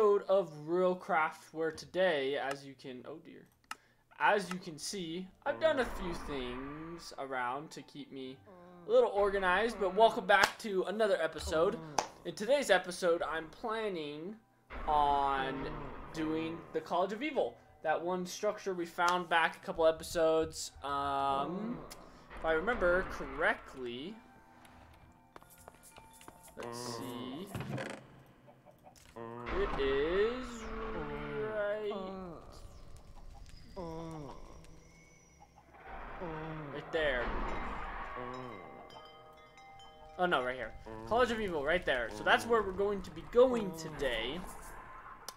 episode of RLCraft where today, as you can, oh dear, as you can see, I've done a few things around to keep me a little organized, but welcome back to another episode. In today's episode, I'm planning on doing the College of Evil, that one structure we found back a couple episodes. Um, if I remember correctly, let's see. It is right, right there. Oh no, right here. College of Evil, right there. So that's where we're going to be going today.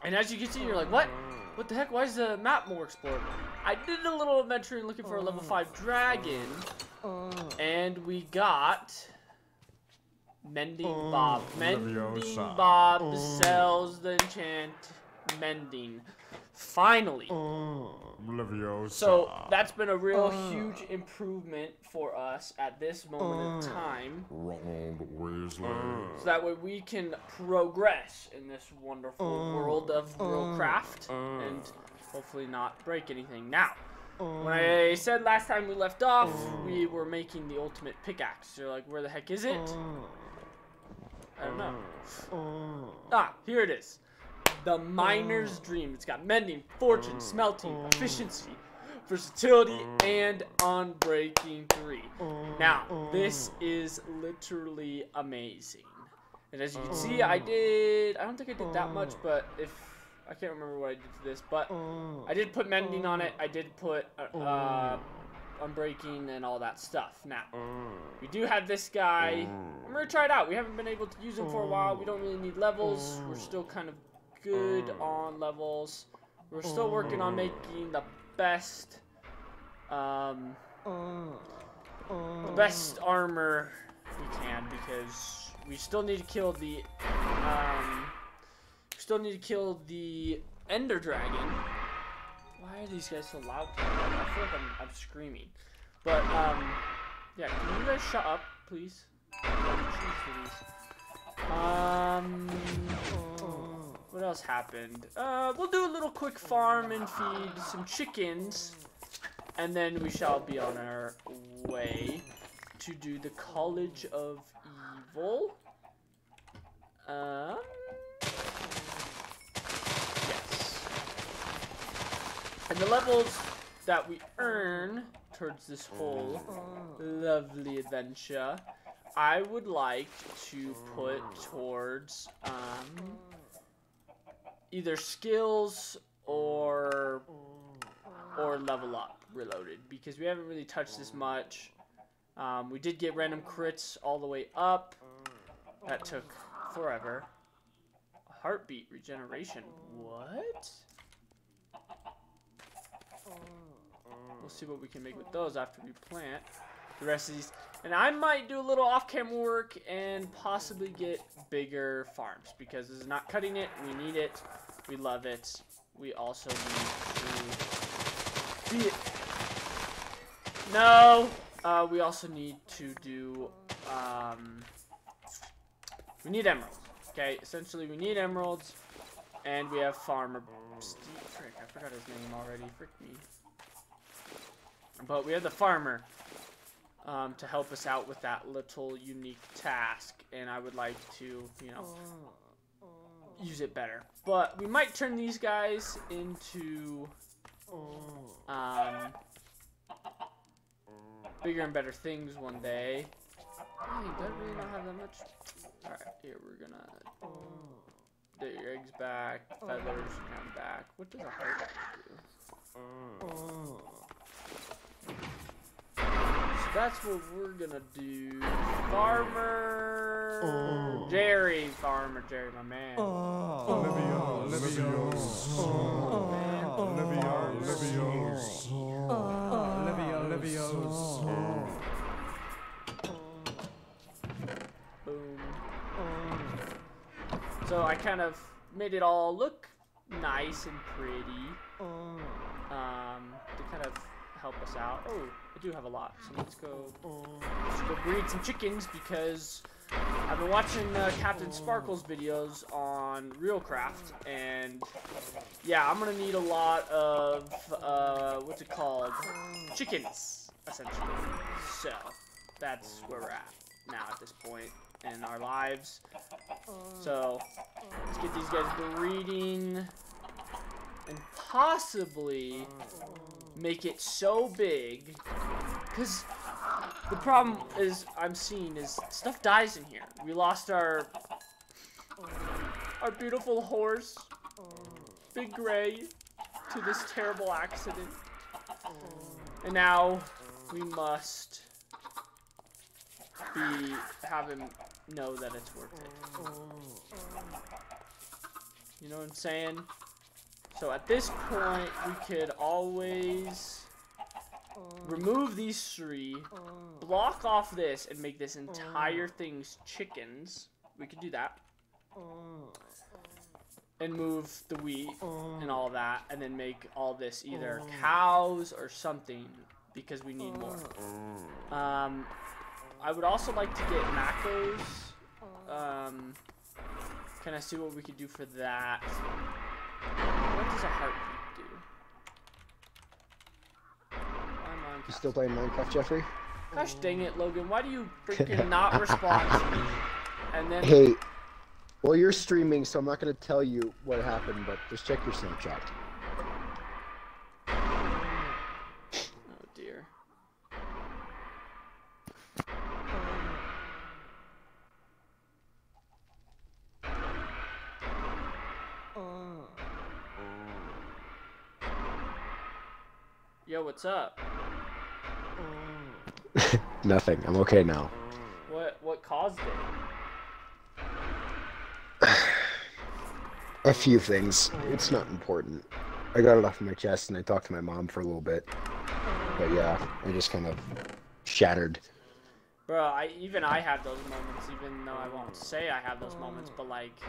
And as you can see, you're like, what? What the heck? Why is the map more explored? I did a little adventuring looking for a level 5 dragon. And we got... Mending oh. Bob. Mending Leviosa. Bob oh. sells the enchant mending. Finally. Oh. Leviosa. So that's been a real huge improvement for us at this moment in time. Ronald Weasley. So that way we can progress in this wonderful world of RLCraft and hopefully not break anything. Now, when I said last time we left off, we were making the ultimate pickaxe. You're like, where the heck is it? I don't know. Ah, here it is. The miner's dream. It's got mending, fortune, smelting, efficiency, versatility, and unbreaking three. Now, this is literally amazing. And as you can see, I did. I don't think I did that much, but if I can't remember what I did to this, but I did put mending on it. I did put uh, uh, unbreaking and all that stuff. Now, mm. we do have this guy. Mm. I'm gonna try it out. We haven't been able to use him for a while. We don't really need levels. We're mm. still kind of good on levels. We're still working on making the best, um, the best armor we can because we still need to kill the, um, we still need to kill the Ender Dragon. Why are these guys so loud? I feel like I'm, I'm screaming. But, um, yeah, can you guys shut up, please? Um, what else happened? Uh, we'll do a little quick farm and feed some chickens, and then we shall be on our way to do the College of Evil. Um, yes. And the levels that we earn towards this whole lovely adventure, I would like to put towards um, either skills or or level up reloaded because we haven't really touched this much. Um, we did get random crits all the way up. That took forever. Heartbeat regeneration. What? We'll see what we can make with those after we plant the rest of these. And I might do a little off-cam work and possibly get bigger farms because this is not cutting it. We need it. We love it. We also need to be No. Uh, we also need to do. Um, we need emeralds. Okay. Essentially, we need emeralds, and we have farmer. Frick, I forgot his name already. Frick me. But we have the farmer um, to help us out with that little unique task, and I would like to, you know, use it better. But we might turn these guys into um, bigger and better things one day. Hey, I really not have that much? Alright, here we're gonna get your eggs back, feathers come back. What does a heart do? So that's what we're gonna do. Farmer Jerry, Farmer Jerry, my man. Levio- Leviosa. Levio- Leviosa. Boom. So I kind of made it all look nice and pretty. Um, to kind of help us out. Oh, I do have a lot. So let's go. Let's go breed some chickens because I've been watching uh, Captain Sparkle's videos on RLCraft, and yeah, I'm gonna need a lot of uh, what's it called? Chickens, essentially. So that's where we're at now at this point in our lives. So let's get these guys breeding, and possibly make it so big, because the problem is I'm seeing is stuff dies in here. We lost our our beautiful horse, Big Gray, to this terrible accident. And now we must be have him know that it's worth it. You know what I'm saying? So at this point, we could always remove these three, block off this, and make this entire thing's chickens. We could do that. And move the wheat and all that, and then make all this either cows or something, because we need more. Um, I would also like to get macros. Um, can I see what we could do for that? What does a heartbeat do? I You still playing Minecraft, Jeffrey? Gosh dang it, Logan. Why do you freaking not respond to me? And then Hey, well, you're streaming, so I'm not gonna tell you what happened, but just check your Snapchat. Yo, what's up? Nothing. I'm okay now. What what caused it? A few things. It's not important. I got it off my chest, and I talked to my mom for a little bit. But yeah, I just kind of shattered. Bro, I even I have those moments, even though I won't say I have those moments, but like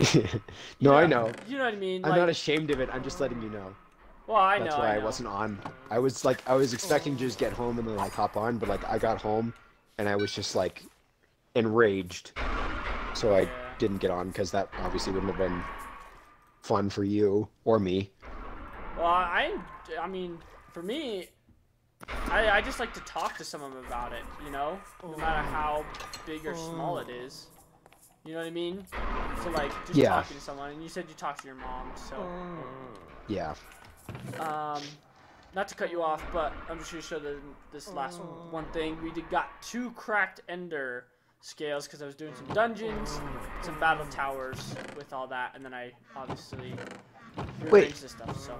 no, I know. You know what I mean? I'm like, not ashamed of it. I'm just letting you know. Well, I That's know. That's why I, I, wasn't on. I was like, I was expecting to just get home and then like hop on, but like I got home, and I was just like enraged, so I didn't get on because that obviously wouldn't have been fun for you or me. Well, I, I mean, for me, I, I just like to talk to someone about it, you know? No matter how big or small it is. You know what I mean? So, like, just Yeah. talking to someone. And you said you talked to your mom, so. Yeah. Um, not to cut you off, but I'm just going to show the, this last one thing. We did, got two cracked ender scales because I was doing some dungeons, some battle towers with all that, and then I obviously rearranged this stuff, so.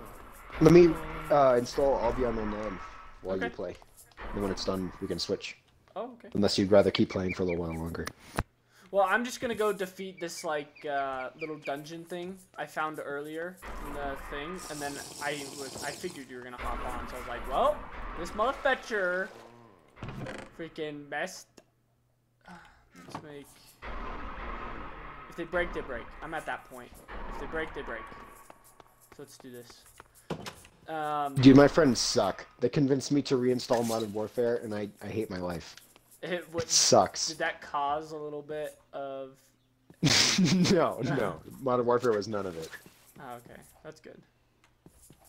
Let me uh, install Albion Online while you play. And when it's done, we can switch. Oh, okay. Unless you'd rather keep playing for a little while longer. Well, I'm just gonna go defeat this like uh, little dungeon thing I found earlier in the thing, and then I was I figured you were gonna hop on, so I was like, well, this motherfetcher freaking messed. Let's make. If they break, they break. I'm at that point. If they break, they break. So let's do this. Um, Dude, my friends suck. They convinced me to reinstall Modern Warfare, and I, I hate my life. It, what, It sucks. did that cause a little bit of? no, no. Modern Warfare was none of it. Oh, okay, that's good.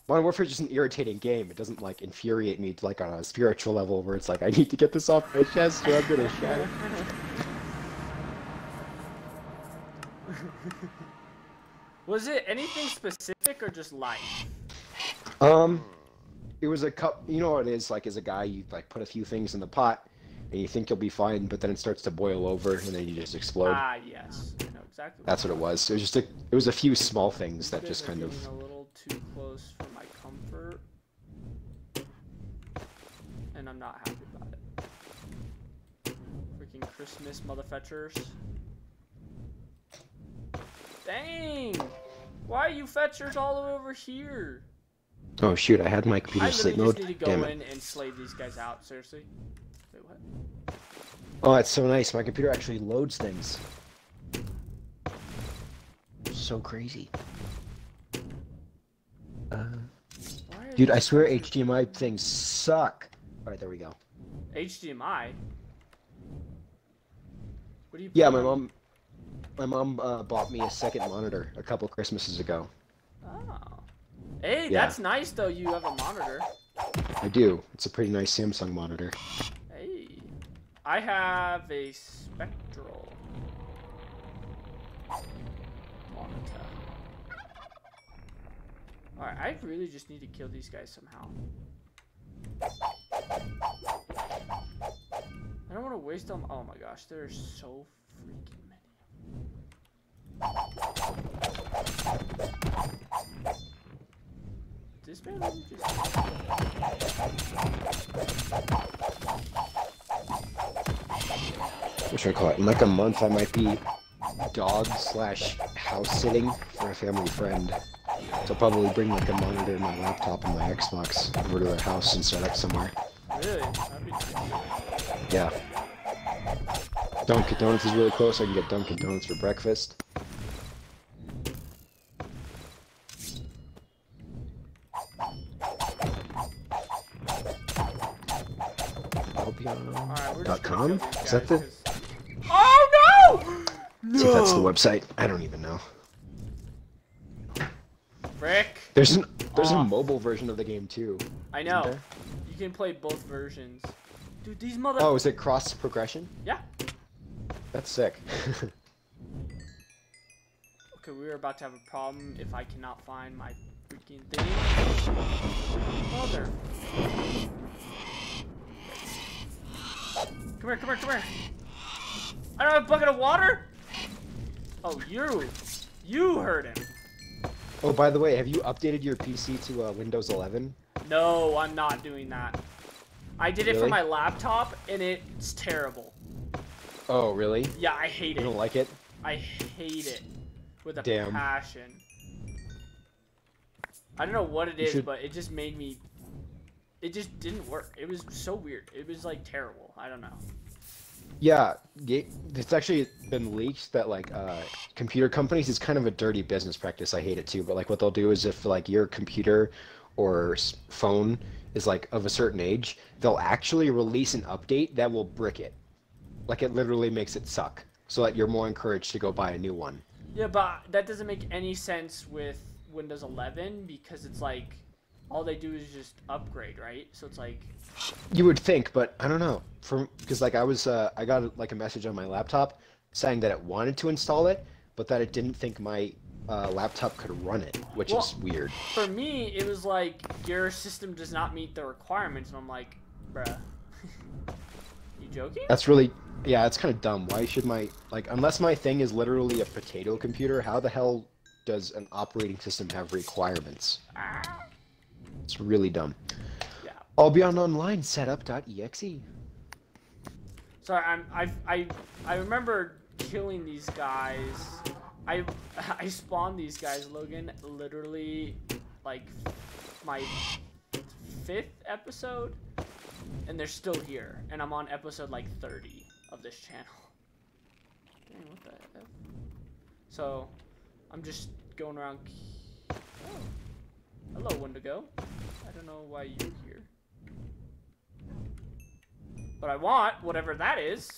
Modern Warfare is just an irritating game. It doesn't like infuriate me like on a spiritual level where it's like I need to get this off my chest or I'm gonna shatter. Was it anything specific or just life? Um, it was a cup. You know what it is like as a guy, you like put a few things in the pot, and you think you'll be fine, but then it starts to boil over, and then you just explode. Ah, yes. I know exactly. That's what it was. It was just a. It was a few small things that just kind of. a little too close for my comfort, and I'm not happy about it. Freaking Christmas motherfetchers. Dang! Why are you fetchers all over here? Oh shoot! I had my I computer sleep mode. need to go Damn it! in and slay these guys out. Seriously. Oh, it's so nice. My computer actually loads things. So crazy. Uh, dude, I swear HDMI things suck. All right, there we go. HDMI. What do you? Yeah, my mom, my mom uh, bought me a second monitor a couple Christmases ago. Oh. Hey, Yeah. that's nice though. You have a monitor. I do. It's a pretty nice Samsung monitor. I have a spectral. All right, I really just need to kill these guys somehow. I don't want to waste them. Oh my gosh, there's so freaking many. This man really just. What should I call it? In like a month, I might be dog slash house sitting for a family friend. So I'll probably bring like a monitor, and my laptop, and my Xbox over to their house and set up somewhere. Really? That'd be nice. Yeah. Dunkin' Donuts is really close. I can get Dunkin' Donuts for breakfast. Alright, we're Dot just com? kill Is that the- no! See if that's the website. I don't even know. Frick. There's an there's Aw. a mobile version of the game too. I know. You can play both versions. Dude, these mother. Oh, is it cross progression? Yeah. That's sick. Okay, we're about to have a problem if I cannot find my freaking thing. Mother. Come here, come here, come here. I don't have a bucket of water? Oh, you. You heard him. oh, by the way, have you updated your PC to uh, Windows 11? No, I'm not doing that. I did it for my laptop, and it's terrible. Oh, really? Yeah, I hate it. You don't like it? I hate it with a Damn. passion. I don't know what it You is, should- but it just made me. It just didn't work. It was so weird. It was like terrible. I don't know. Yeah, it's actually been leaked that like uh, computer companies it's kind of a dirty business practice. I hate it too, but like what they'll do is if like your computer or phone is like of a certain age, they'll actually release an update that will brick it. Like it literally makes it suck, so that you're more encouraged to go buy a new one. Yeah, but that doesn't make any sense with Windows 11 because it's like all they do is just upgrade, right? So it's like You would think, but I don't know. From because like I was uh, I got like a message on my laptop saying that it wanted to install it, but that it didn't think my uh, laptop could run it, which Well- is weird. for me, it was like your system does not meet the requirements, and I'm like, bruh, you joking? That's really yeah, it's kind of dumb. Why should my like unless my thing is literally a potato computer, how the hell does an operating system have requirements? Ah, It's really dumb. yeah. I'll be on online setup.exe. Sorry, I'm I I I remember killing these guys. I I spawned these guys, Logan, literally like my fifth episode, and they're still here, and I'm on episode like 30 of this channel. Dang, what the F? So, I'm just going around. Oh, hello, Wendigo. I don't know why you're here. But I want whatever that is.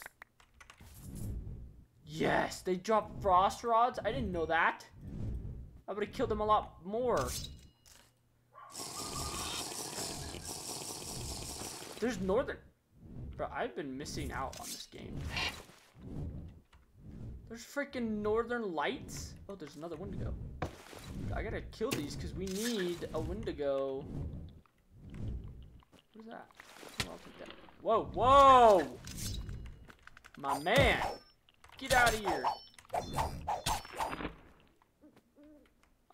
Yes, they dropped frost rods. I didn't know that. I would have killed them a lot more. There's northern. Bro, I've been missing out on this game. There's freaking northern lights. Oh, there's another Wendigo. I gotta kill these because we need a Wendigo. What is that? Oh, I'll take that. Whoa, whoa! My man! Get out of here!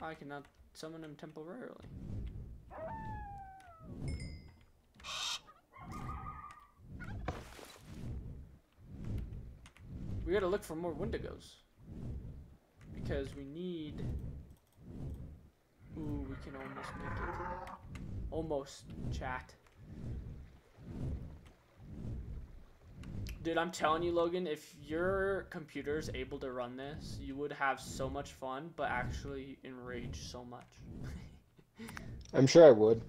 I cannot summon him temporarily. We gotta look for more Wendigos. Because we need... We can almost make it. Almost, chat. Dude, I'm telling you, Logan, if your computer is able to run this, you would have so much fun, but actually enrage so much. I'm sure I would.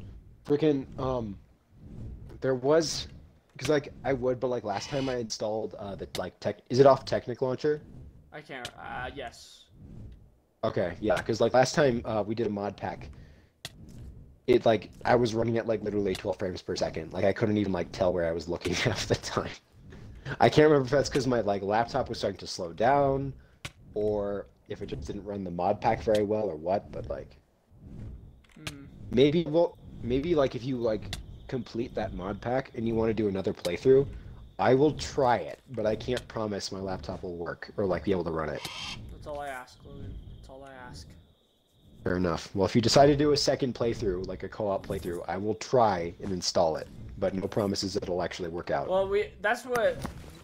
Freaking um there was because like I would, but like last time I installed uh the like tech. Is it off Technic Launcher? I can't. Uh, yes. Okay, yeah, because like last time uh, we did a mod pack, it like I was running at like literally 12 frames per second. Like I couldn't even like tell where I was looking half the time. I can't remember if that's because my like laptop was starting to slow down, or if it just didn't run the mod pack very well, or what. But like Hmm. maybe well maybe like if you like complete that mod pack and you want to do another playthrough, I will try it, but I can't promise my laptop will work or like be able to run it. That's all I ask, Logan. That's all I ask. Fair enough. Well, if you decide to do a second playthrough, like a co-op playthrough, I will try and install it, but no promises it'll actually work out. Well, we that's what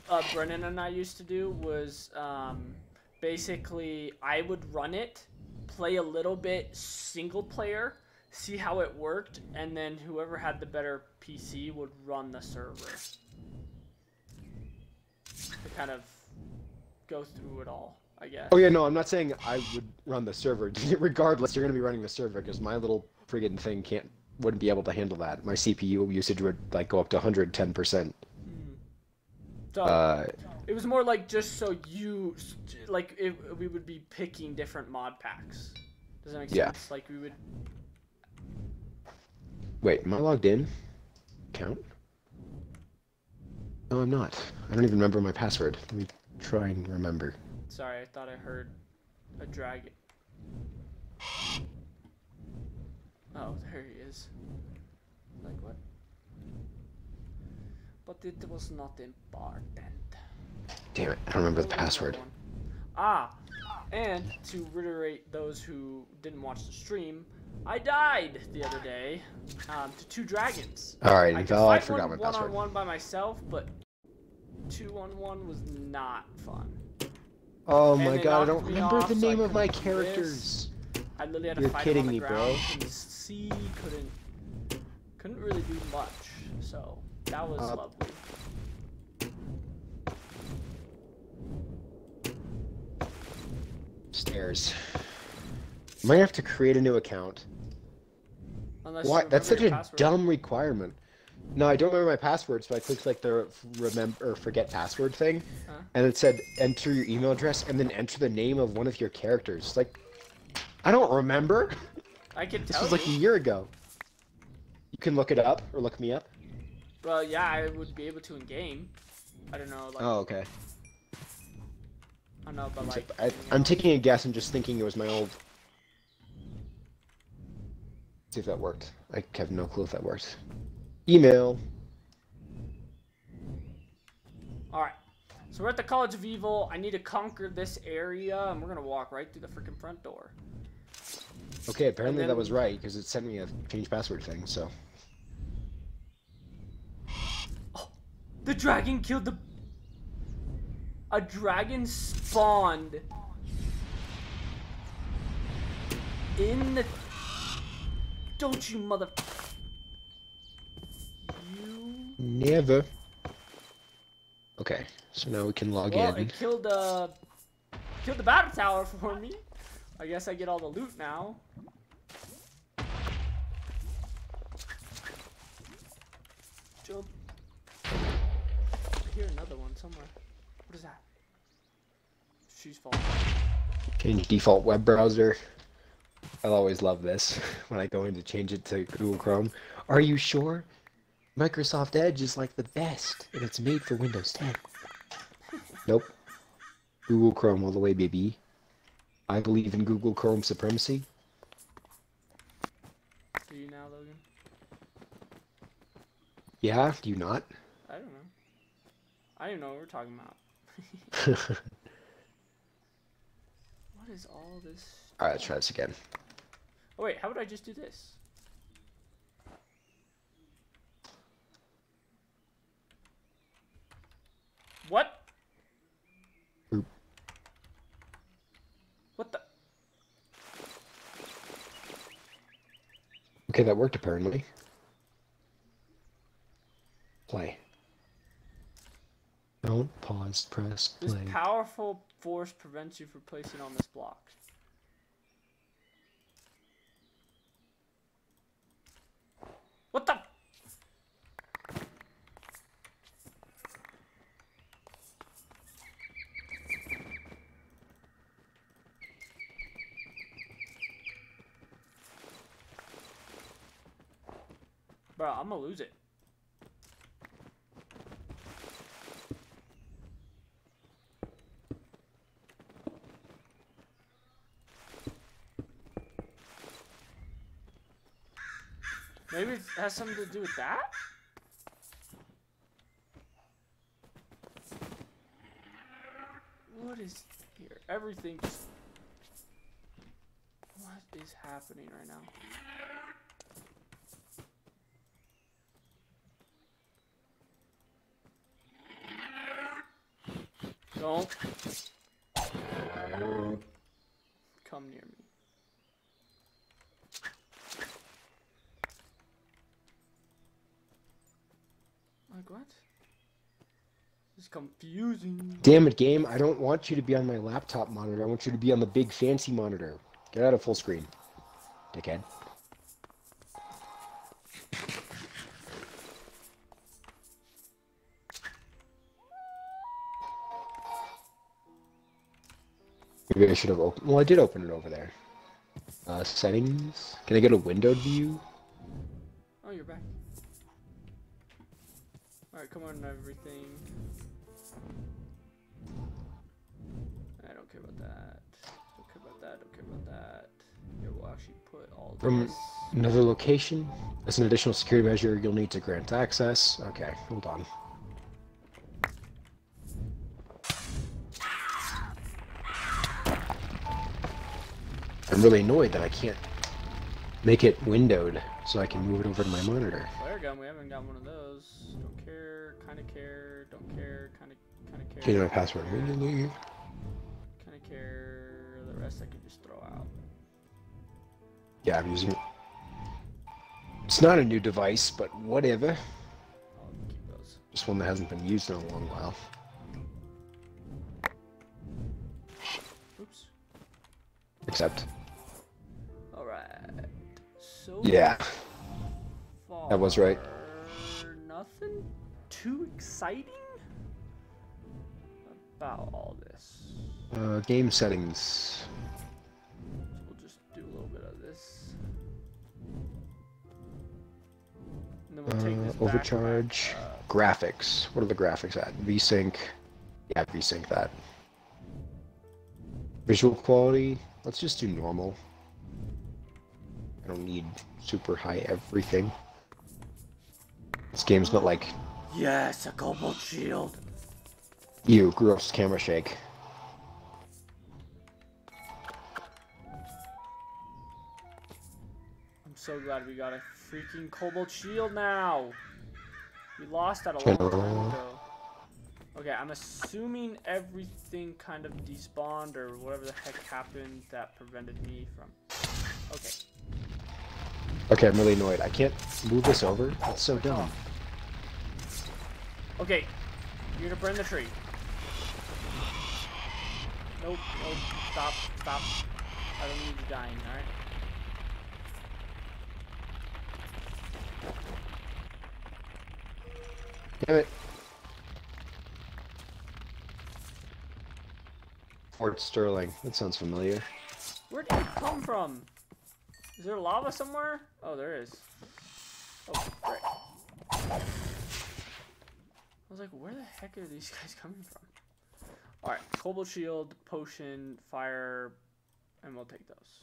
uh, Brennan and I used to do was um, basically I would run it, play a little bit single player, see how it worked, and then whoever had the better PC would run the server. To kind of go through it all, I guess. Oh yeah, no, I'm not saying I would run the server. Regardless, you're gonna be running the server because my little friggin' thing can't wouldn't be able to handle that. My CPU usage would like go up to 110 percent. So Uh, it was more like just so you like it, we would be picking different mod packs. Does that make Yeah. sense? Like we would wait, am I logged in? Count? No, I'm not. I don't even remember my password. Let me try and remember. Sorry, I thought I heard a dragon. Oh, there he is. Like what? But it was not important. Damn it, I don't remember the password. Ah, and to reiterate those who didn't watch the stream, I died the other day um, to two dragons. All right, I Val, I forgot one, my password. One on one by myself, but two on one was not fun. Oh And my god, I don't remember the so name of my characters. I literally had to You're fight kidding me, bro. ground. Couldn't couldn't, really do much. So that was Uh, lovely. Stairs. Might have to create a new account. Unless What? That's such a password. dumb requirement. No, I don't remember my password, so I clicked like the remember or forget password thing, Huh? and it said enter your email address and then enter the name of one of your characters. Like, I don't remember. I can This was like a year ago. You can look it up or look me up. Well, yeah, I would be able to in game. I don't know, like Oh, okay. I don't know, but like. I, anything I'm taking a guess and just thinking it was my old. See if that worked. I have no clue if that worked. Email. All right. So we're at the College of Evil. I need to conquer this area, and we're gonna walk right through the freaking front door. Okay, apparently that was right because it sent me a change password thing. So oh, The dragon killed the. A dragon spawned in the. Don't you mother. You. Never. Okay, so now we can log Well, in. it killed uh killed the battle tower for me. I guess I get all the loot now. Jump. I hear another one somewhere. What is that? She's falling. Change default web browser. I'll always love this when I go in to change it to Google Chrome. Are you sure? Microsoft Edge is like the best, and it's made for Windows 10. nope. Google Chrome all the way, baby. I believe in Google Chrome supremacy. Do you now, Logan? Yeah, do you not? I don't know. I don't even know what we're talking about. What is all this? Alright, let's try this again. Oh wait, how would I just do this? What? What the? Okay, that worked apparently. Play. Don't pause, press play. This powerful force prevents you from placing on this block. What the? Bro, I'm gonna lose it. Maybe it has something to do with that? What is here? Everything just... What is happening right now? Don't come near me. Like what? This is confusing. Damn it, game! I don't want you to be on my laptop monitor. I want you to be on the big fancy monitor. Get out of full screen, dickhead. Maybe I should have opened. Well, I did open it over there. Uh, settings. Can I get a windowed view? Oh, you're back. Alright, come on, everything. I don't care about that. Don't care about that. Don't care about that. Here, we'll actually put all From this. another location. As an additional security measure, you'll need to grant access. Okay, hold on. I'm really annoyed that I can't make it windowed so I can move it over to my monitor. Flare gun, we haven't got one of those. Don't care, kinda care, don't care, kinda, kinda care. Change my password immediately. Kinda care. The rest I can just throw out. Yeah, I'm using it. It's not a new device, but whatever. I'll keep those. Just one that hasn't been used in a long while. Oops. Except. So yeah, That was right. Nothing too exciting about all this. uh, game settings. We'll just do a little bit of this. And then we'll take Uh, this overcharge. back, Graphics. What are the graphics at? VSync. Yeah, VSync that. Visual quality. Let's just do normal. I don't need super high everything. This game's not like Yes, a cobalt shield. you, gross camera shake. I'm so glad we got a freaking cobalt shield now. We lost that a long time ago. Okay, I'm assuming everything kind of despawned or whatever the heck happened that prevented me from. Okay, Okay, I'm really annoyed. I can't move this over. That's so dumb. okay, you're gonna burn the tree. Nope, nope, stop, stop. I don't need you dying, alright? Damn it. Fort Sterling. That sounds familiar. Where did it come from? Is there lava somewhere? Oh, there is. Oh, great. I was like, where the heck are these guys coming from? Alright, Cobalt Shield, Potion, Fire, and we'll take those.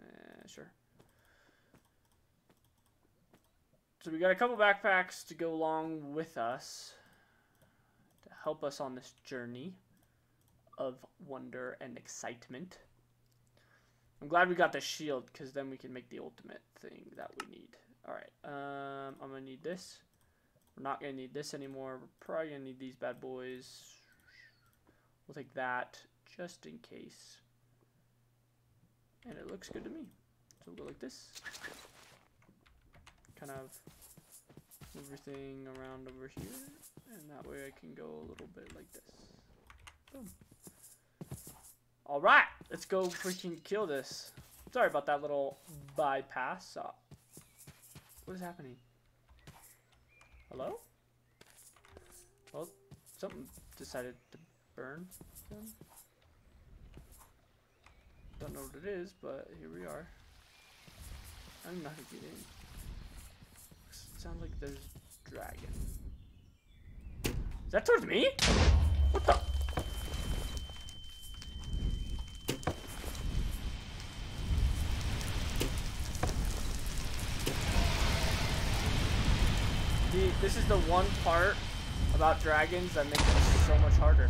Eh, sure. So we got a couple backpacks to go along with us to help us on this journey of wonder and excitement. I'm glad we got the shield because then we can make the ultimate thing that we need. All right, um, I'm gonna need this. We're not gonna need this anymore. We're probably gonna need these bad boys. We'll take that just in case. And it looks good to me. So we'll go like this. Kind of move everything around over here. And that way I can go a little bit like this. Boom. Alright, let's go freaking kill this. Sorry about that little bypass. Uh, what is happening? Hello? Well, something decided to burn them. Don't know what it is, but here we are. I'm not gonna get in. sounds like there's dragon. Is that towards me? What the? The, this is the one part about dragons that makes it so much harder.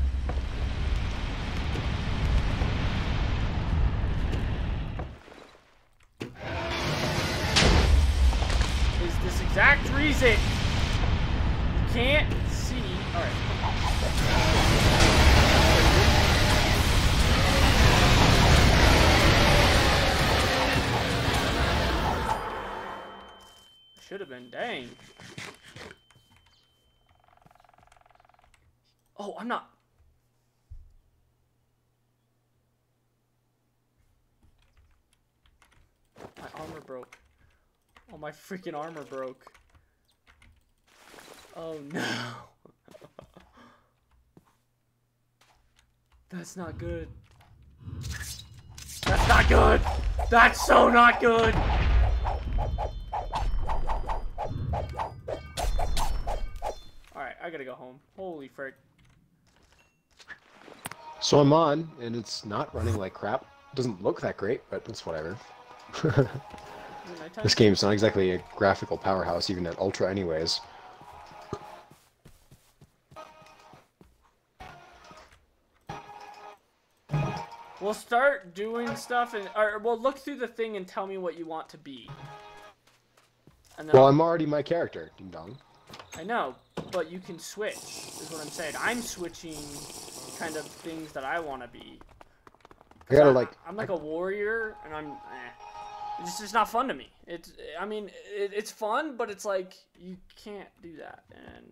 Is this exact reason you can't see? Alright. Should have been, dang. Oh, I'm not. My armor broke. Oh, my freaking armor broke. Oh no. That's not good. That's not good! That's so not good! Alright, I gotta go home. Holy frick. So I'm on, and it's not running like crap. Doesn't look that great, but it's whatever. It this game's not exactly a graphical powerhouse, even at ultra, anyways. We'll start doing stuff and or we'll look through the thing and tell me what you want to be. Well, I'm already my character, ding dong. I know, but you can switch. Is what I'm saying. I'm switching kind of things that I want to be. I gotta I- like. I'm like a warrior, and I'm. Eh. It's just not fun to me. It's. I mean, it, it's fun, but it's like you can't do that, and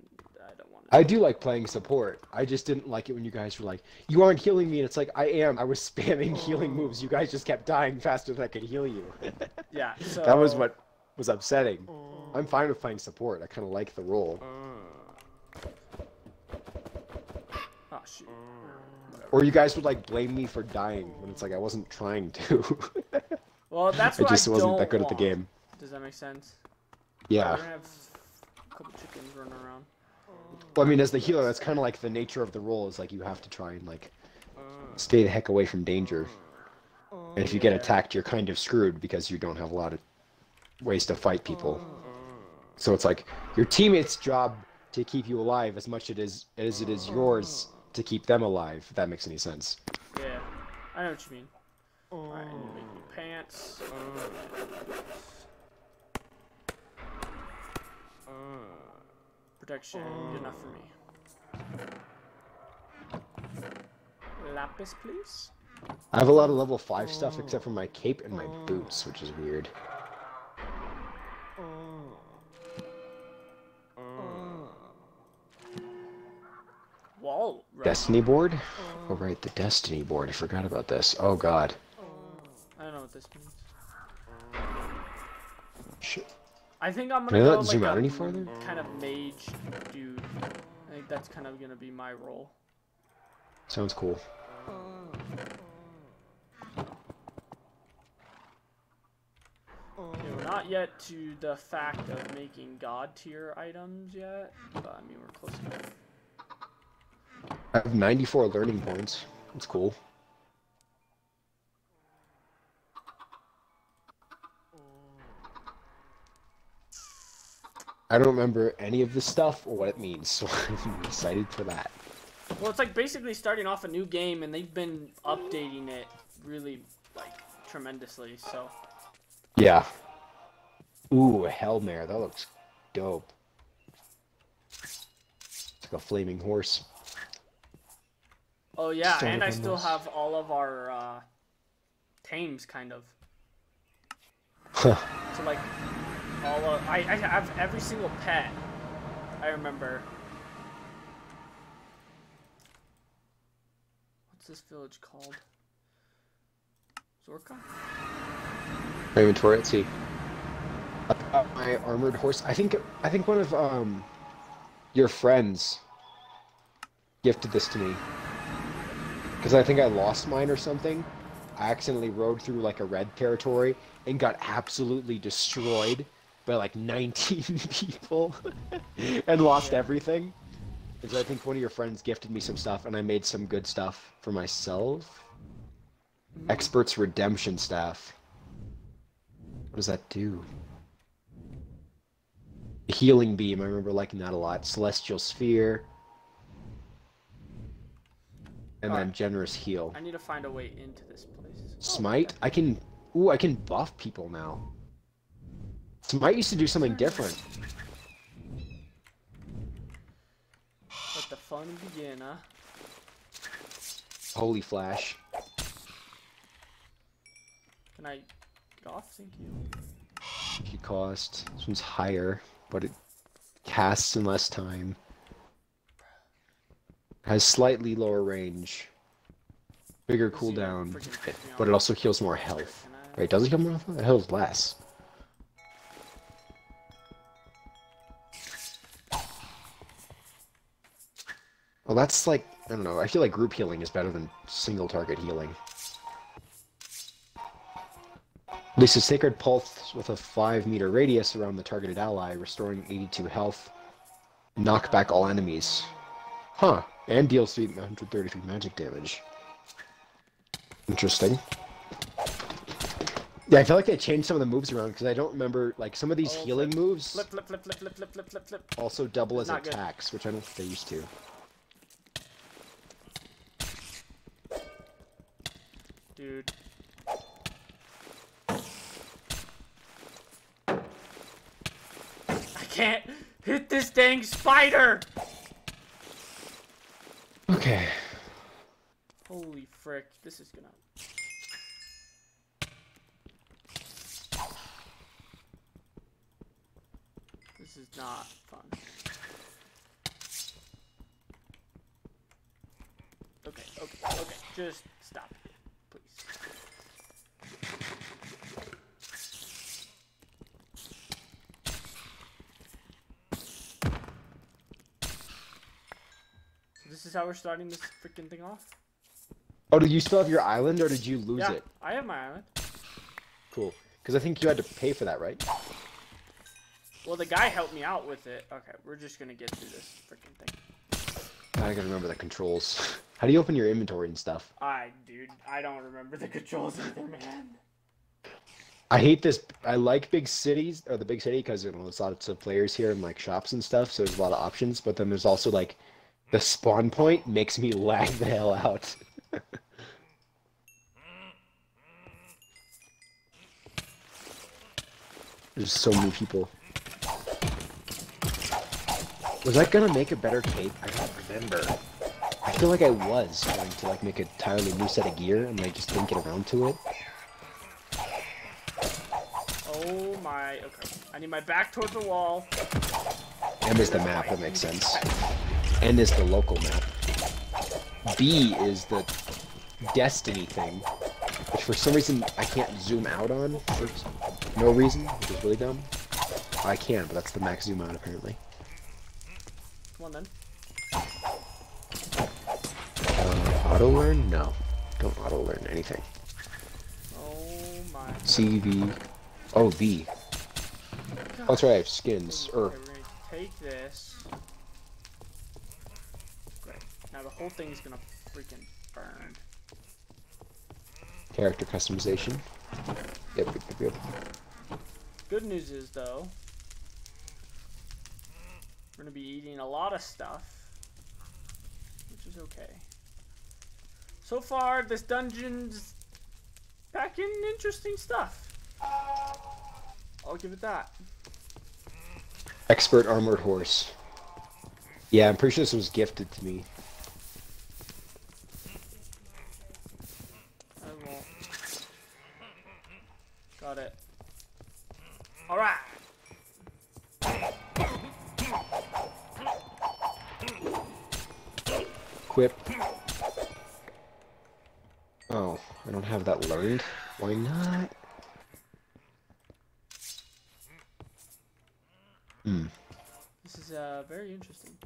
I don't want to. I do like playing support. I just didn't like it when you guys were like, "You aren't healing me," and it's like, "I am." I was spamming healing moves. You guys just kept dying faster than I could heal you. Yeah. So that was what was upsetting. I'm fine with playing support. I kind of like the role. Oh shoot. Mm. Or you guys would like blame me for dying when it's like I wasn't trying to. Well, that's I just I wasn't that good at the game. Does that make sense? Yeah. We're gonna have a couple chickens running around. Well, I mean, as the healer, that's kind of like the nature of the role. Is like you have to try and like stay the heck away from danger. And if you get attacked, you're kind of screwed because you don't have a lot of ways to fight people. So it's like your teammates' job to keep you alive as much it is as it is yours to keep them alive. If that makes any sense. Yeah, I know what you mean. Alright, I need to make new pants. Uh, uh, protection, good enough for me. Lapis, please. I have a lot of level five stuff except for my cape and my boots, which is weird. Destiny board? Oh right, the Destiny board. I forgot about this. Oh god. I don't know what this means. Shit. I think I'm gonna I go not zoom like out any farther? kind of mage dude. I think that's kind of gonna be my role. Sounds cool. Okay, we're not yet to the fact of making god tier items yet, but I mean we're close enough. I have 94 learning points. That's cool. I don't remember any of this stuff or what it means, so I'm excited for that. Well, it's like basically starting off a new game, and they've been updating it really like tremendously. So Yeah. Ooh, a Hellmare. That looks dope. It's like a flaming horse. Oh yeah, and I still have all of our uh, tames kind of. Huh. So like all of I I have every single pet. I remember. What's this village called? Zorka? Inventory, see. Uh, my armored horse. I think I think one of um your friends gifted this to me. Because I think I lost mine or something. I accidentally rode through like a red territory and got absolutely destroyed by like 19 people and lost Yeah. everything. Because I think one of your friends gifted me some stuff and I made some good stuff for myself. Mhm. Experts Redemption Staff. What does that do? Healing Beam, I remember liking that a lot. Celestial Sphere. And then Alright. Generous Heal. I need to find a way into this place. Oh, Smite? okay. I can. Ooh, I can buff people now. Smite used to do something different. Let the fun begin, huh? Holy Flash. Can I get off? Thank you. She cost. This one's higher, but it casts in less time. Has slightly lower range. Bigger Let's see what cooldown, freaking picked me but it also heals more health. Right, does it heal more health? It heals less. Well, that's like, I don't know, I feel like group healing is better than single target healing. Release a Sacred Pulse with a 5 meter radius around the targeted ally, restoring 82 health. Knock back all enemies. Huh, and deals 133 magic damage. Interesting. Yeah, I feel like they changed some of the moves around because I don't remember like some of these oh, healing flip, moves. Flip, flip, flip, flip, flip, flip, flip, flip. Also double as Not attacks, good. which I don't think they used to. Dude. I can't hit this dang spider! Okay. Holy frick, this is gonna... This is not fun. Okay, okay, okay, just stop it, please. So this is how we're starting this freaking thing off? Oh, do you still have your island, or did you lose yeah, it? I have my island. Cool. Because I think you had to pay for that, right? Well, the guy helped me out with it. Okay, we're just gonna get through this freaking thing. I gotta remember the controls. How do you open your inventory and stuff? I, dude, I don't remember the controls either, man. I hate this. I like big cities, or the big city, because you know, there's lots of players here and like shops and stuff, so there's a lot of options. But then there's also like the spawn point makes me lag the hell out. There's so many people. Was I gonna make a better cape? I don't remember. I feel like I was going to like make a entirely new set of gear, and I just didn't get around to it. Oh my, okay. I need my back towards the wall. M is the map, that makes sense. N is the local map. B is the Destiny thing, which for some reason I can't zoom out on for no reason, which is really dumb. I can, but that's the max zoom out apparently. Come on then. Uh, auto learn? No, don't auto learn anything. Oh my. C V, oh V. Oh, that's right, I have skins. Er, Okay, we're take this. Great. Now the whole thing's gonna freaking burn. character customization. Yep, yep, yep, yep. Good news is though, we're gonna be eating a lot of stuff, which is okay. So far, this dungeon's packing interesting stuff. I'll give it that. Expert armored horse. Yeah, I'm pretty sure this was gifted to me. I won't. Got it. All right. Quip. Oh, I don't have that learned. Why not? Hmm. This is uh very interesting.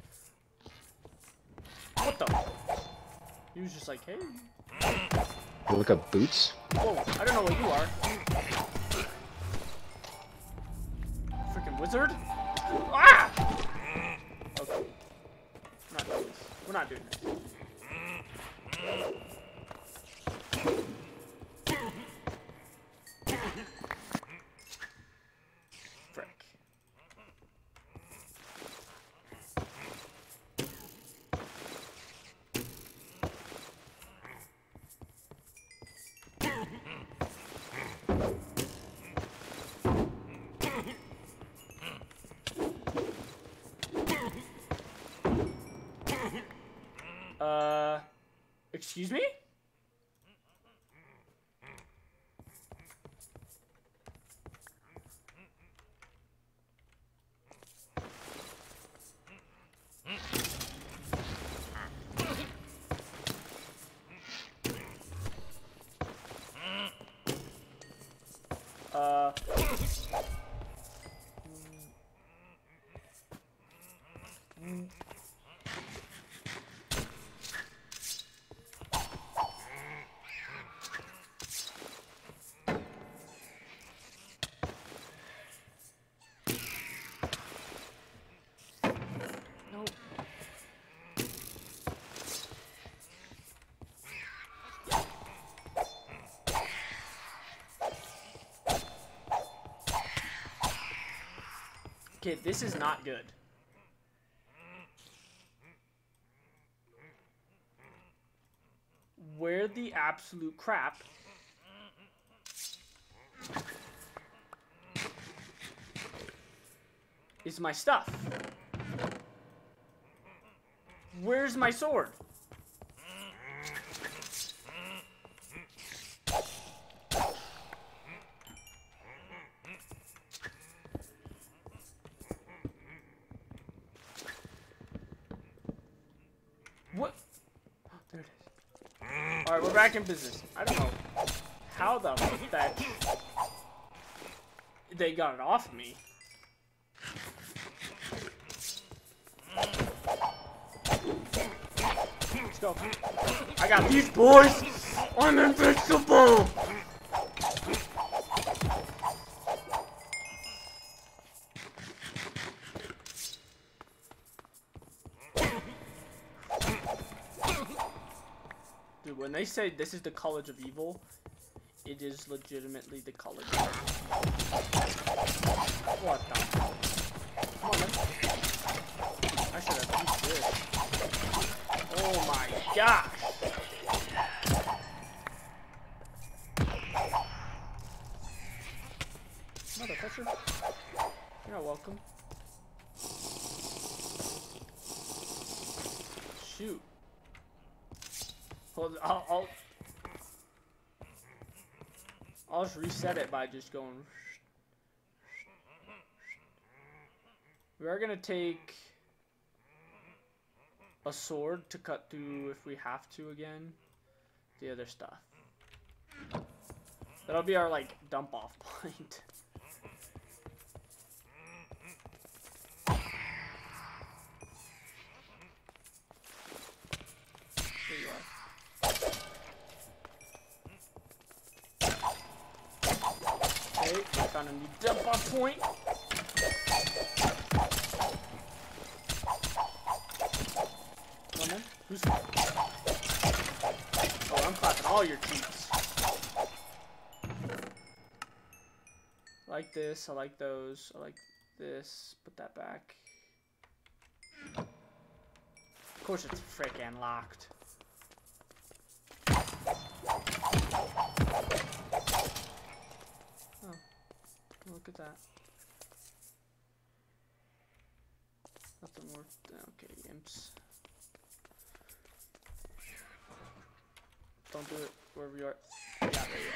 What the? He was just like, hey. You look up boots? Whoa, I don't know what you are. Okay, this is not good. Where the absolute crap is my stuff? Where's my sword? What? There it business. I don't know how the heck they got it off me. Let's go. I got these boys. I'm invincible. They say this is the College of Evil, it is legitimately the College of Evil. What the? Come on, man. I should have this. Oh my gosh! Motherfucker. You're not welcome. Shoot. Hold I'll, I'll I'll just reset it by just going We are gonna take a sword to cut through if we have to again. The other stuff. That'll be our like dump off point. There you are. Found a new dump off point. Come on. Who's? Oh, I'm clapping all your cheeks. Like this. I like those. I like this. Put that back. Of course, it's frickin' locked. Look at that. Nothing more. Okay, imps. Don't do it wherever you are. Yeah, there you are.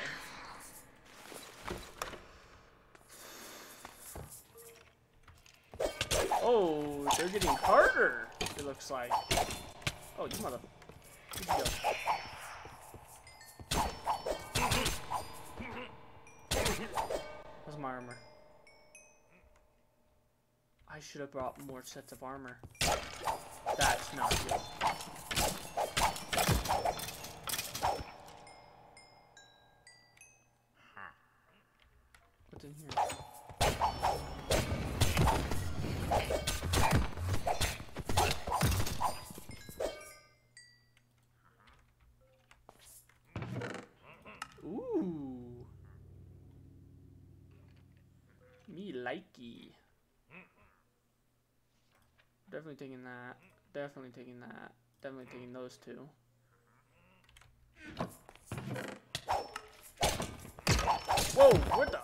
Oh, they're getting harder, it looks like. Oh, you mother... Where'd my armor? I should have brought more sets of armor. That's not good. What's in here? Ooh. Me likey. Definitely taking that. Definitely taking that. Definitely taking those two. Whoa, what the?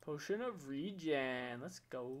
Potion of regen. Let's go.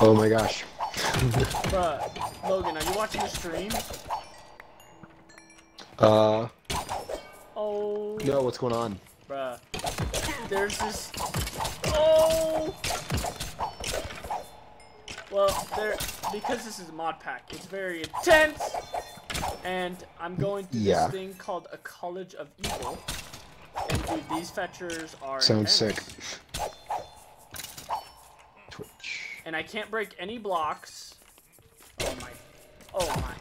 Oh my gosh. Bruh, Logan, are you watching the stream? Uh, Oh, no, what's going on? bruh. There's this. Oh! Well, there. Because this is a mod pack, it's very intense! And I'm going through Yeah. this thing called a College of Evil. And dude, these fetchers are. Sounds intense. sick. And I can't break any blocks. Oh my. Oh my.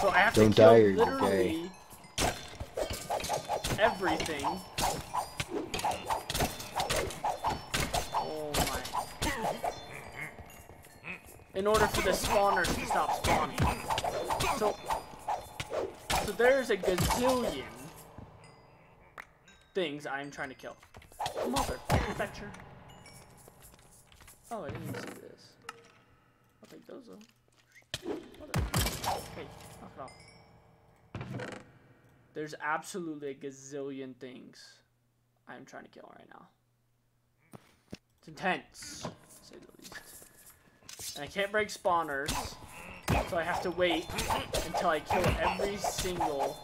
So I have Don't to kill die or you're literally everything. Oh my. In order for the spawners to stop spawning. So, so there's a gazillion things I'm trying to kill. Mother fetcher. Oh, I didn't see this. I'll take those though. Hey, knock it off. There's absolutely a gazillion things I'm trying to kill right now. It's intense, say the least. And I can't break spawners, so I have to wait until I kill every single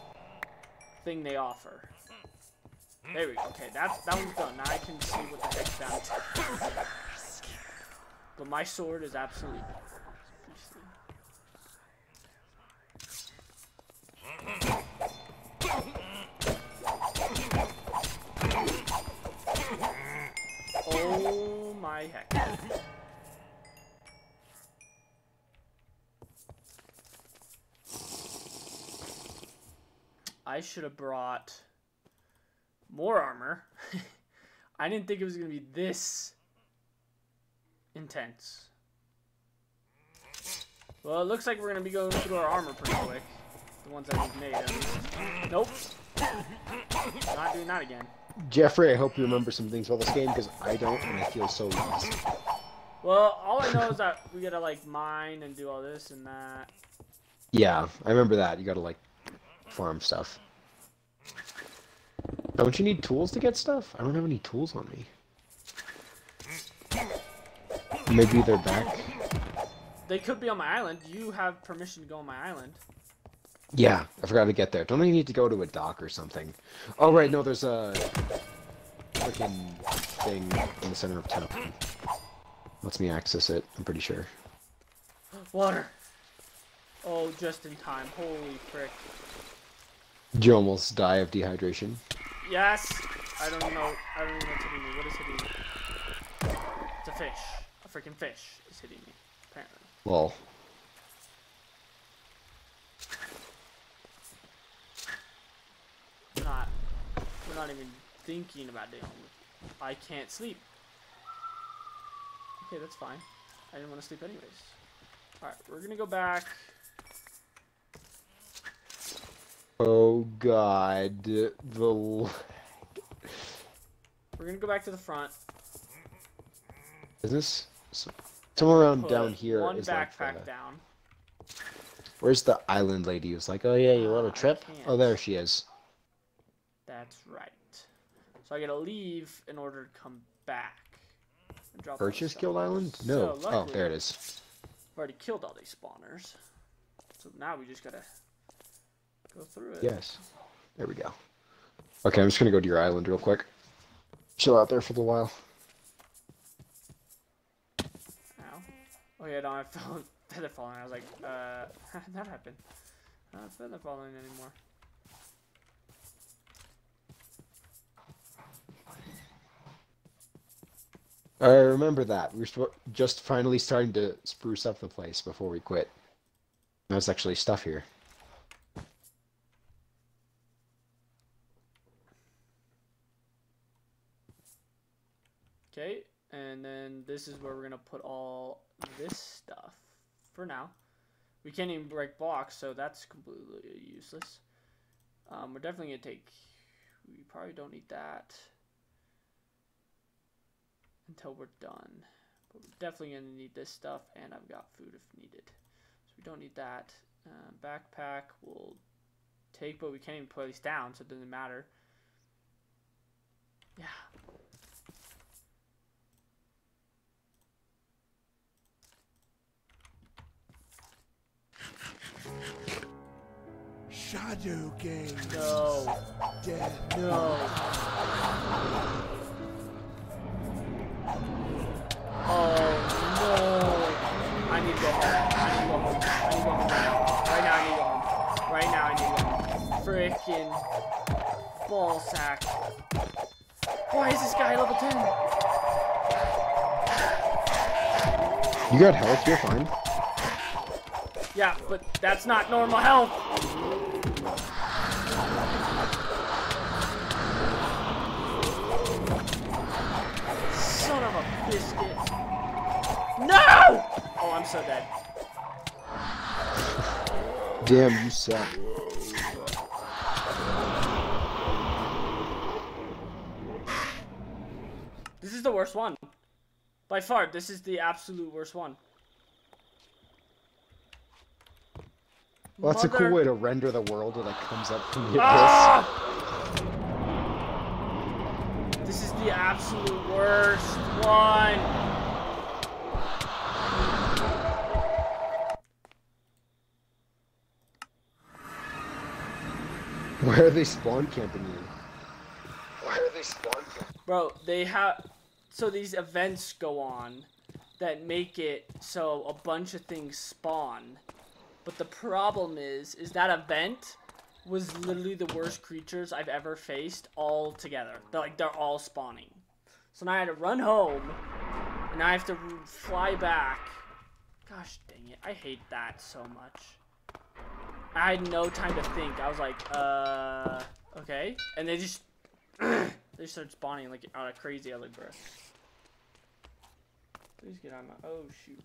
thing they offer. There we go. Okay, that that one's done. Now I can see what the heck's down. But my sword is absolutely. Oh my heck. I should have brought more armor. I didn't think it was going to be this intense. Well, it looks like we're going to be going through our armor pretty quick. The ones that we've made, at least. Nope. Not doing that again. Jeffrey, I hope you remember some things about this game because I don't, and I feel so lost. Well, all I know is that we gotta like mine and do all this and that. Yeah, I remember that. You gotta like farm stuff. Don't you need tools to get stuff? I don't have any tools on me. Maybe they're back. They could be on my island. You have permission to go on my island. Yeah, I forgot to get there. Don't I need to go to a dock or something? Oh right, no, there's a freaking thing in the center of town. lets me access it. I'm pretty sure. Water. Oh, just in time. Holy frick. Did you almost die of dehydration? Yes. I don't know. I don't know what's hitting me. What is hitting me? It's a fish. Freaking fish is hitting me. Apparently. Lol. We're not. We're not even thinking about dealing with. I can't sleep. Okay, that's fine. I didn't want to sleep anyways. All right, we're gonna go back. Oh god. The We're gonna go back to the front. is this s- somewhere around Put down here One is backpack like the, down. Where's the island lady who's like, oh yeah, you want a a I trip? Oh, there she is. That's right. So I gotta leave in order to come back. Purchase. Guild Island? So, No. oh, there it is. I've already killed all these spawners. So now we just gotta go through it. Yes. There we go. Okay, I'm just gonna go to your island real quick. Chill out there for a little while. Oh yeah, no, I felt feather falling. I was like, uh, that happen? Not feather falling anymore. I remember that. We were just finally starting to spruce up the place before we quit. There's actually stuff here. Okay, and then this is where we're gonna put all this stuff for now. We can't even break blocks, so that's completely useless. Um, we're definitely gonna take. We probably don't need that until we're done. But we're definitely gonna need this stuff, and I've got food if needed. So we don't need that. Uh, backpack we'll take, but we can't even put these down, so it doesn't matter. Yeah, Shadow Gang no, dead. no. Oh no! I need to go home. I need to go home. I need to go home right now. Right now I need to go home. Right now I need to go home. Freaking ball sack. Why is this guy level 10? You got health, you're fine. Yeah, but that's not normal health. Biscuit. No! Oh, I'm so dead. Damn, you suck. This is the worst one. By far, this is the absolute worst one. Well, that's a cool way to render the world that like comes up from the abyss. Ah! This is the absolute worst one. Where are they spawn camping you? Where are they spawn camping? Bro, they have so these events go on that make it so a bunch of things spawn. But the problem is is that event was literally the worst creatures I've ever faced all together. They're like they're all spawning. So now I had to run home and I have to fly back. Gosh dang it. I hate that so much. I had no time to think. I was like, uh, okay. And they just they start spawning like out of crazy. I was. Please get on my. Oh shoot.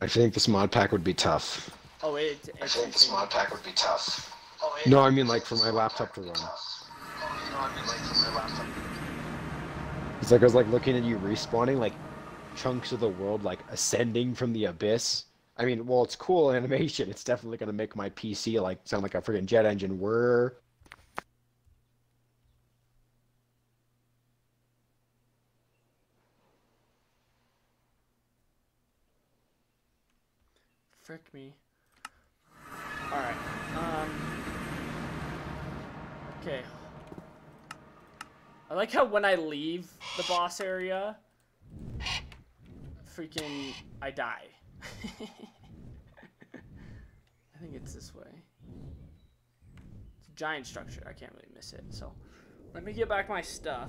I think this mod pack would be tough. Oh wait, it's, it's insane. pack would be tough. Oh, no, I mean like for my laptop to run. It's like I was like looking at you respawning, like chunks of the world like ascending from the abyss. I mean, well, it's cool animation. It's definitely gonna make my PC like sound like a freaking jet engine. Whir. Frick me. Alright. Um. Okay. I like how when I leave the boss area, freaking, I die. I think it's this way. It's a giant structure. I can't really miss it. So, let me get back my stuff.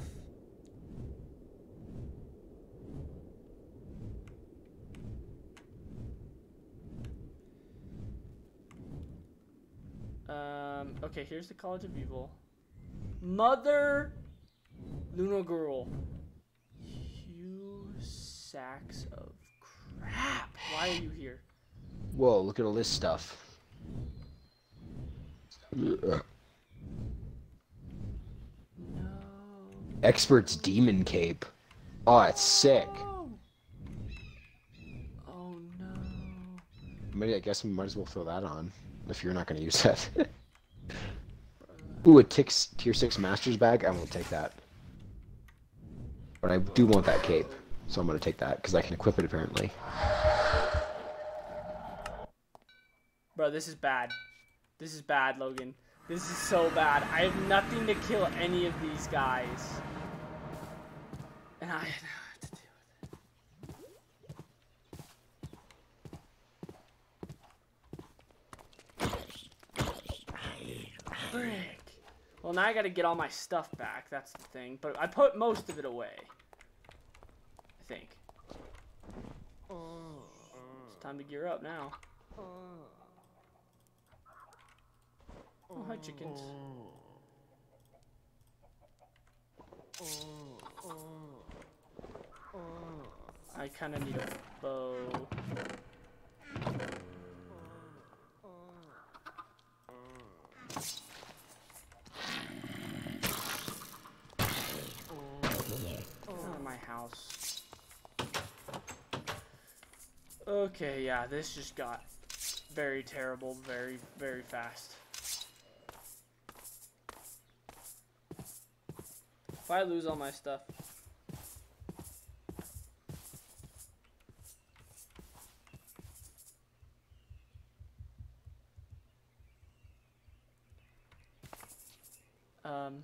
Um, okay, here's the College of Evil. Mother Luna Girl. You sacks of crap. Why are you here? Whoa, look at all this stuff. No. Expert's demon cape. Oh, it's sick. Oh, oh no. Maybe I guess we might as well throw that on if you're not going to use that. Ooh, a tier six master's bag. I won't take that. But I do want that cape, so I'm going to take that because I can equip it apparently. Bro, this is bad. This is bad, Logan. This is so bad. I have nothing to kill any of these guys. And I have to deal with it. Frick. Well, now I gotta get all my stuff back. That's the thing. But I put most of it away. I think. It's time to gear up now. Oh, hi, chickens. I kind of need a bow. Out of my house. Okay, yeah, this just got very terrible very, very fast. If I lose all my stuff. Um.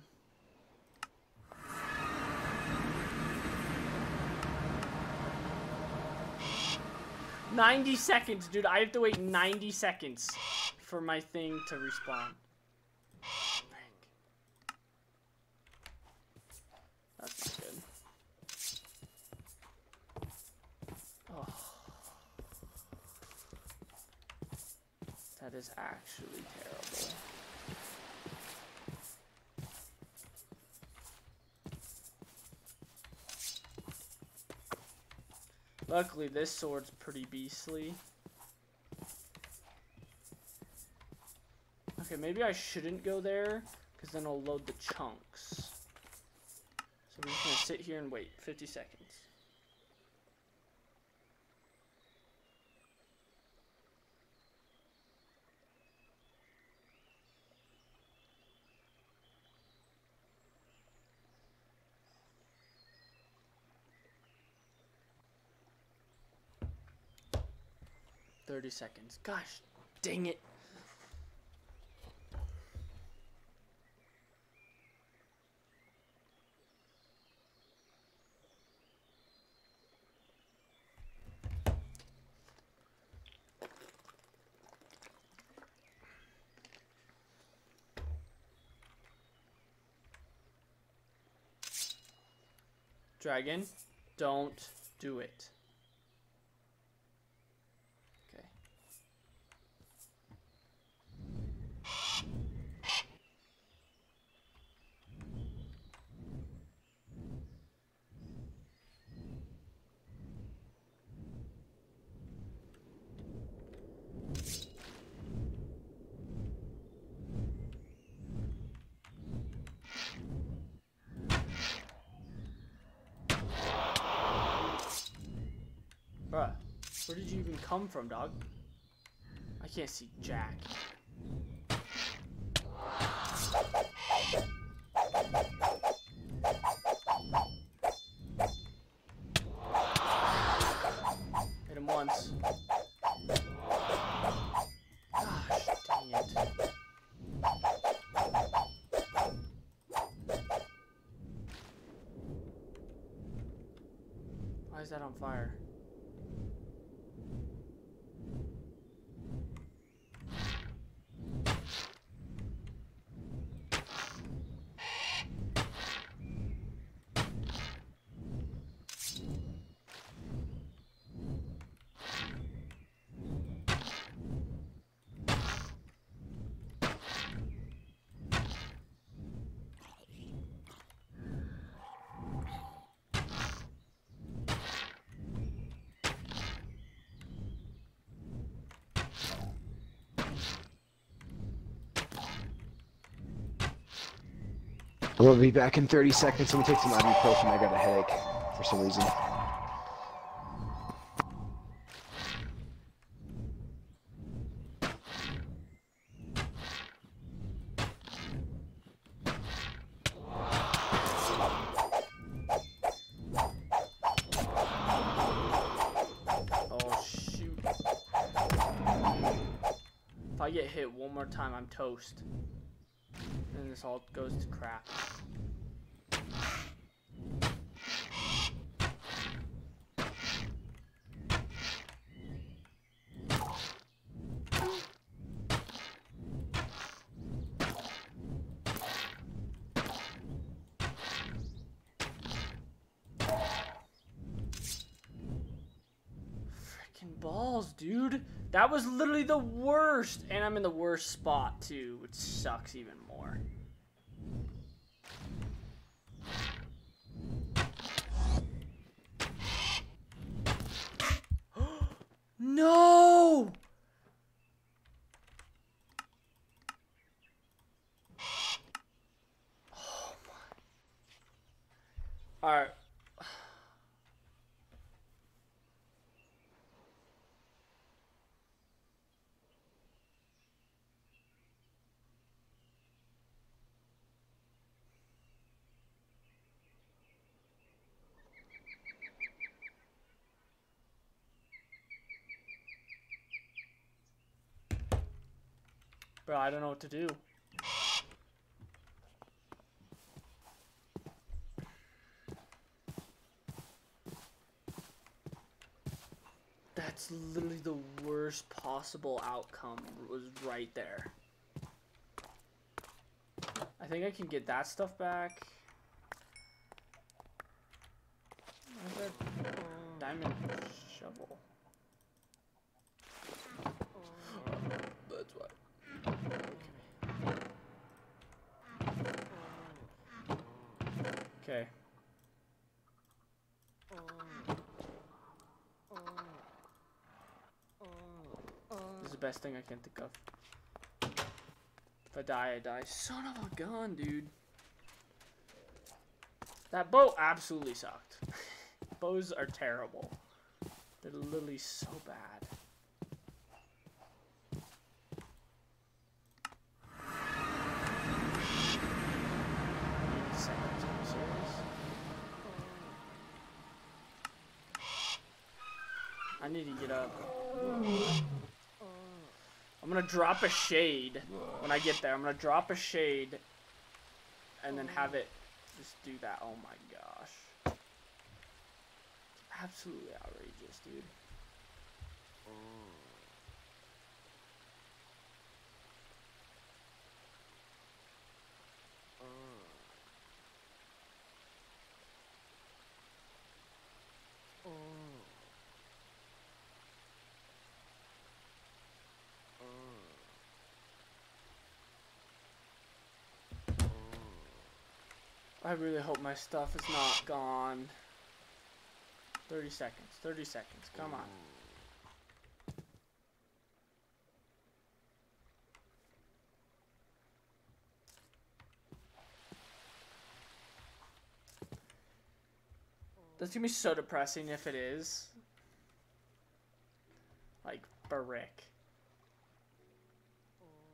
Ninety seconds, dude. I have to wait ninety seconds for my thing to respawn. That's good. Oh. That is actually terrible. Luckily, this sword's pretty beastly. Okay, maybe I shouldn't go there, because then I'll load the chunks. So we're just gonna sit here and wait 50 seconds. Thirty seconds. Gosh, dang it. Dragon, don't do it. Okay. Bruh, where did you even come from, dog? I can't see Jack. Hit him once. Gosh, dang it. that on fire? Gonna be back in 30 seconds. I'm gonna take some ibuprofen. I got a headache for some reason. Oh shoot. If I get hit one more time, I'm toast. And this all goes to crap. Freaking balls, dude. That was literally the worst. And I'm in the worst spot, too, which sucks even more. no! Oh my. Alright. Bro, I don't know what to do. That's literally the worst possible outcome was right there. I think I can get that stuff back. Um, diamond shovel? That's why. Okay. This is the best thing I can think of. If I die, I die. Son of a gun, dude. That bow absolutely sucked. Bows are terrible. They're literally so bad. I need to get up. I'm gonna drop a shade when I get there. I'm gonna drop a shade and then have it just do that. Oh my gosh. Absolutely outrageous, dude. Mm. I really hope my stuff is not gone. 30 seconds. 30 seconds. Come on. That's gonna be so depressing if it is. Like, brick.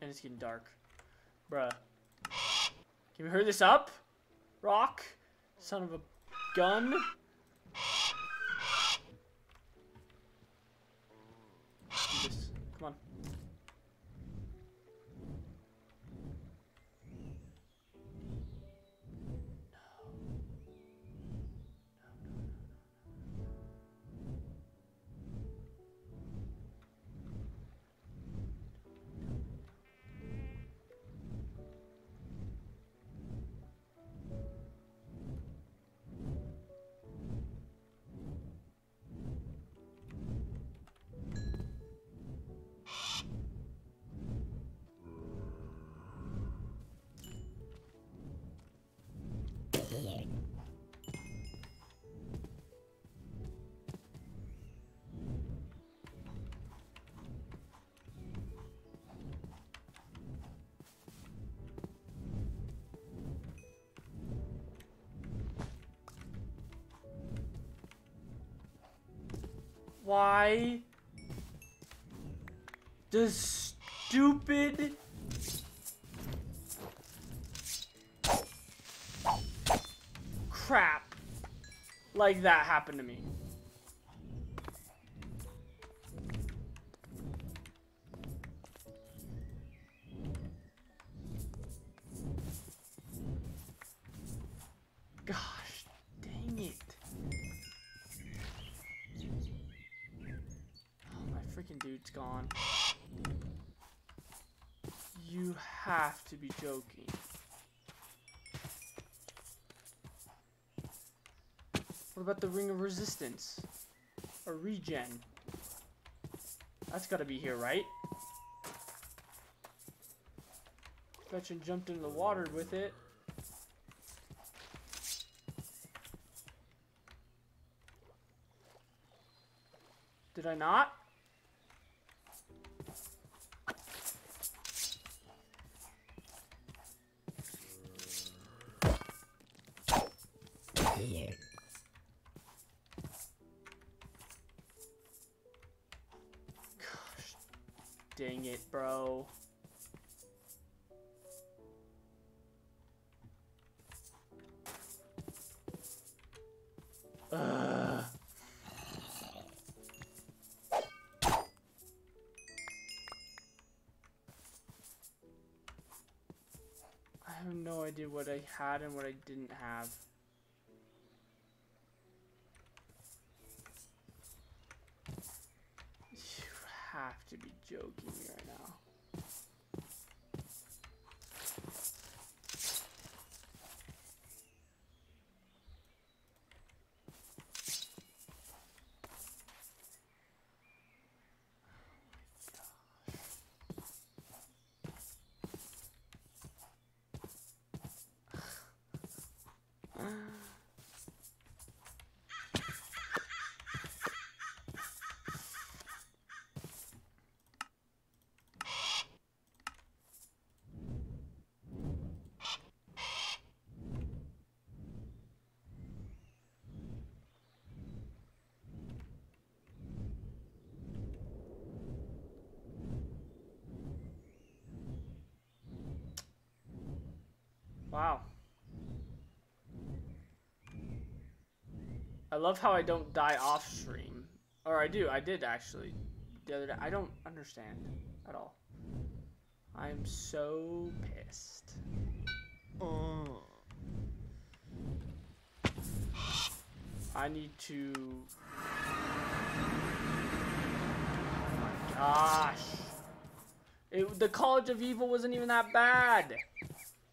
And it's getting dark. Bruh. Can we hurry this up? Rock? Son of a gun? Why does stupid crap like that happen to me? To be joking. What about the Ring of Resistance? Or regen? That's gotta be here, right? Betcha jumped into the water with it. Did I not? Idea what I had and what I didn't have. You have to be joking me right now. Wow. I love how I don't die off stream. Or I do, I did actually. The other day. I don't understand at all. I'm so pissed. I need to. Oh my gosh. It, the College of Evil wasn't even that bad.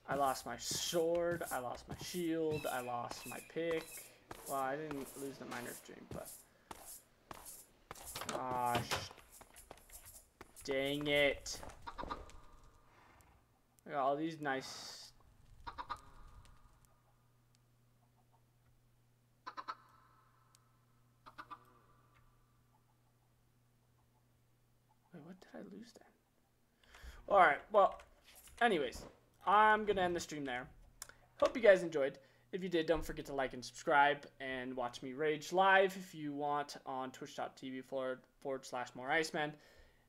I lost my sword, I lost my shield, I lost my pick. Well, I didn't lose the miner stream, but. Ah, Gosh. Dang it. I got all these nice. Wait, what did I lose then? Alright, well, anyways, I'm going to end the stream there. Hope you guys enjoyed. If you did, don't forget to like and subscribe and watch me rage live if you want on twitch.tv forward, forward slash Moore Iceman.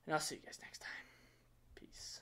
And I'll see you guys next time. Peace.